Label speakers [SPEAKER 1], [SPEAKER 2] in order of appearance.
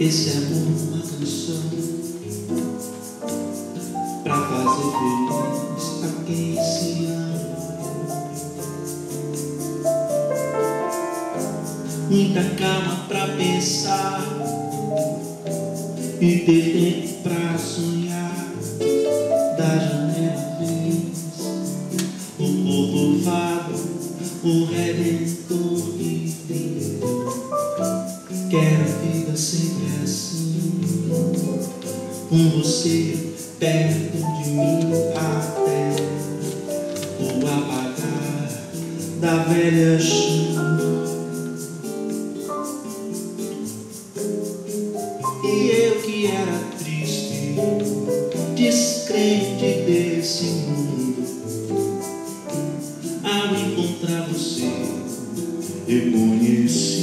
[SPEAKER 1] Esse amor uma canção Pra fazer feliz a quem se ama. Muita calma pra pensar E ter tempo pra sonhar. Da janela vez Um povo vago, um redentor. com você perto de mim até o apagar da velha chama. E eu que era triste, descrente desse mundo, ao encontrar você, eu conheci.